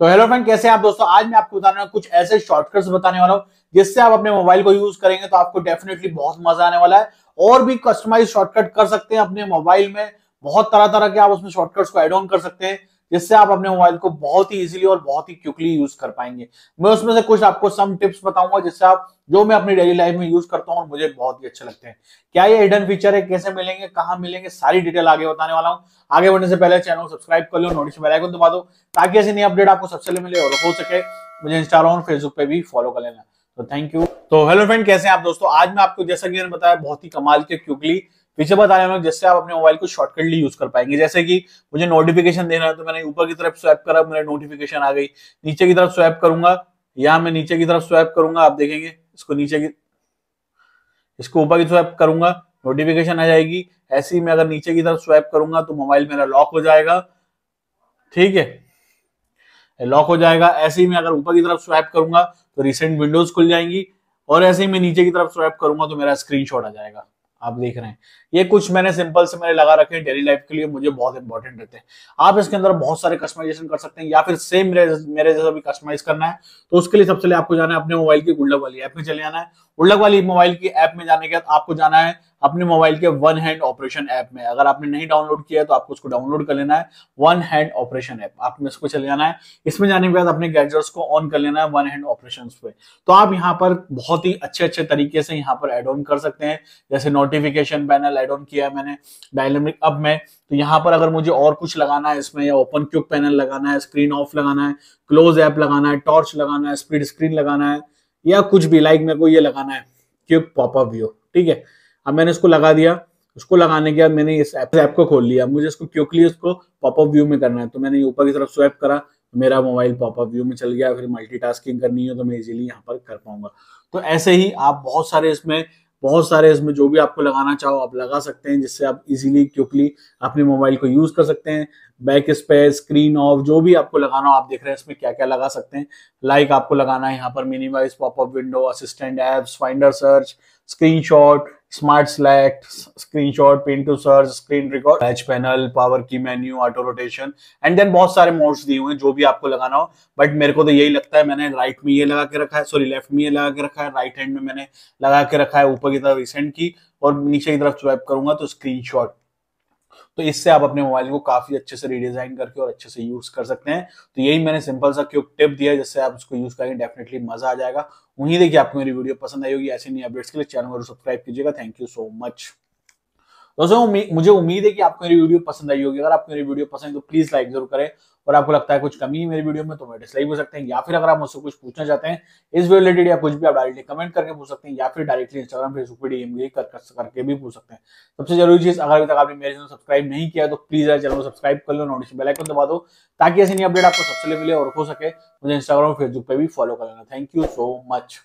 तो hello friend कैसे हैं आप दोस्तों? आज मैं आपको बताने कुछ ऐसे शॉर्टकट्स बताने वाला हूँ, जिससे आप अपने मोबाइल को यूज़ करेंगे तो आपको डेफिनेटली बहुत मज़ा आने वाला है। और भी कस्टमाइज शॉर्टकट कर सकते हैं अपने मोबाइल में। बहुत तरह तरह के आप उसमें शॉर्टकट्स को एड ऑन कर सकते हैं। जिससे आप अपने मोबाइल को बहुत ही इजीली और बहुत ही क्विकली यूज़ कर पाएँगे। मैं उसमें से कुछ आपको सम टिप्स बताऊँगा जिससे आप, जो मैं अपनी डेली लाइफ में यूज़ करता हूँ और मुझे बहुत ही अच्छे लगते हैं। क्या ये हिडन फीचर है? कैसे मिलेंगे? कहाँ मिलेंगे? सारी डिटेल आगे बताने वाला हूँ। आगे बढ़ने से पहले चैनल सब्सक्राइब कर लो नोटिस बेल आइकन दबा दो, ताकि ऐसी नई अपडेट आपको सबसे पहले मिले और हो सके। मुझे इंस्टाग्राम और फेसबुक पे भी फॉलो कर लेना। तो थैंक यू तो हेलो फ्रेंड कैसे हैं आप दोस्तों? आज मैं आपको जैसा कि मैंने बताया, बहुत ही कमाल के क्विकली पीछे बता रहे हैं जिससे आप अपने मोबाइल को शॉर्टकटली यूज़ कर पाएँगे। जैसे कि मुझे नोटिफिकेशन देना है तो मैंने ऊपर की तरफ़ स्वैप करा, मेरा नोटिफिकेशन आ गई। नीचे की तरफ़ स्वैप करूँगा, या मैं नीचे की तरफ़ स्वैप करूँगा, आप देखेंगे, इसको नीचे की इसको ऊपर की स्वैप करूँगा नोटिफिकेशन आ जाएगी। ऐसे ही मैं अगर नीचे की तरफ़ स्वैप करूँगा तो मोबाइल मेरा लॉक हो जाएगा। ठीक है? लॉक हो जाएगा। ऐसे ही मैं अगर ऊपर की तरफ़ स्वैप करूँगा तो रिसेंट विंडोज़ खुल जाएँगी। और ऐसे ही मैं नीचे की तरफ़ स्वैप करूँगा तो मेरा स्क्रीनशॉट आ जाएगा। आप देख रहे हैं। ये कुछ मैंने सिंपल से मैंने लगा रखे हैं डेली लाइफ के लिए, मुझे बहुत इंपॉर्टेंट रहते हैं। आप इसके अंदर बहुत सारे कस्टमाइजेशन कर सकते हैं, या फिर सेम मेरे मेरे जैसा भी कस्टमाइज करना है तो उसके लिए सबसे पहले आपको जाना है अपने मोबाइल की गुडलक वाली ऐप में चले जाना है। गुडलक वाली मोबाइल की ऐप में जाने के बाद आपको जाना है अपने मोबाइल के वन हैंड ऑपरेशन ऐप में। अगर आपने नहीं डाउनलोड किया है तो आपको उसको डाउनलोड कर लेना है। One hand operation app. आपने इसको चले जाना है। इसमें जाने के बाद अपने गैजेट्स को ऑन कर लेना है वन हैंड ऑपरेशन पे। तो आप यहाँ पर बहुत ही अच्छे अच्छे तरीके से यहाँ पर एड ऑन कर सकते हैं। जैसे नोटिफिकेशन पैनल एड ऑन किया है मैंने, डायनेमिक अब में। तो यहाँ पर अगर मुझे और कुछ लगाना है इसमें, या ओपन क्यूक पैनल लगाना है, स्क्रीन ऑफ़ लगाना है, क्लोज ऐप लगाना है, टॉर्च लगाना है, स्पीड स्क्रीन लगाना है, या कुछ भी, लाइक मेरे को ये लगाना है क्यूक पॉपअप व्यू। ठीक है? अब मैंने इसको लगा दिया। उसको लगाने के बाद मैंने इस ऐप ऐप को खोल लिया। मुझे इसको क्योंकि उसको पॉपअप व्यू में करना है। तो मैंने ऊपर की तरफ़ स्वैप करा। मेरा मोबाइल पॉपअप व्यू में चल गया। फिर मल्टीटास्किंग करनी है तो मैं इजीली यहाँ पर कर पाऊँगा। तो ऐसे ही आप बहुत सारे इसमें, बहुत सारे इसमें जो भी आपको लगाना चाहो आप लगा सकते हैं, जिससे आप इजीली क्विकली अपने मोबाइल को यूज़ कर सकते हैं। बैक स्पेस स्क्रीन ऑफ़ जो भी आपको लगाना हो, आप देख रहे हैं इसमें क्या क्या लगा सकते हैं। लाइक आपको लगाना है यहाँ पर minimise popup window assistant apps finder search screenshot smart select screenshot pin to search screen record touch panel power key menu auto rotation and then बहुत सारे मोड्स दिए हुए हैं, जो भी आपको लगाना हो। बट मेरे को तो यही लगता है, मैंने राइट में ये लगा के रखा है सॉरी लेफ़्ट में ये लगा के रखा है राइट हैंड में मैंने लगा के रखा है, ऊपर की तरफ़ रिसेंट की, और नीचे की तरफ़ स्वाइप करूँगा तो स्क्रीन तो इससे आप अपने मोबाइल को काफ़ी अच्छे से रिडिजाइन करके और अच्छे से यूज़ कर सकते हैं। तो यही मैंने सिंपल सा क्यों टिप दिया है, जिससे आप उसको यूज़ करेंगे डेफिनेटली मज़ा आ जाएगा। वहीं देखिए आपको मेरी वीडियो पसंद आई होगी। ऐसे नहीं अपडेट्स के लिए चैनल को सब्सक्राइब कीजिएगा। थैंक यू सो मच दोस्तों मुझे उम्मीद है कि आपको मेरी वीडियो पसंद आई होगी। अगर आपको मेरी वीडियो पसंद है तो प्लीज़ लाइक ज़रूर करें। और आपको लगता है कुछ कमी है मेरी वीडियो में तो मैं डिसलाइक हो सकते हैं या फिर अगर आप मुझसे कुछ पूछना चाहते हैं इस वीडियो रिलेटेड या कुछ भी आप डायरेक्टली कमेंट करके पूछ सकते हैं या फिर डायरेक्टली इंस्टाग्राम फेसबुक पर डीएम कर, करके भी पूछ सकते हैं। सबसे ज़रूरी चीज़ अगर अभी तक आपने मेरे चैनल सब्सक्राइब नहीं किया तो प्लीज़ चैनल को सब्सक्राइब कर लो नोटिस बेल आइकन दबा दो ताकि ऐसी नई अपडेट आपको सबसे मिले और हो सके मुझे इंस्टाग्राम फेसबुक पर भी फॉलो कर लेना। Thank you so much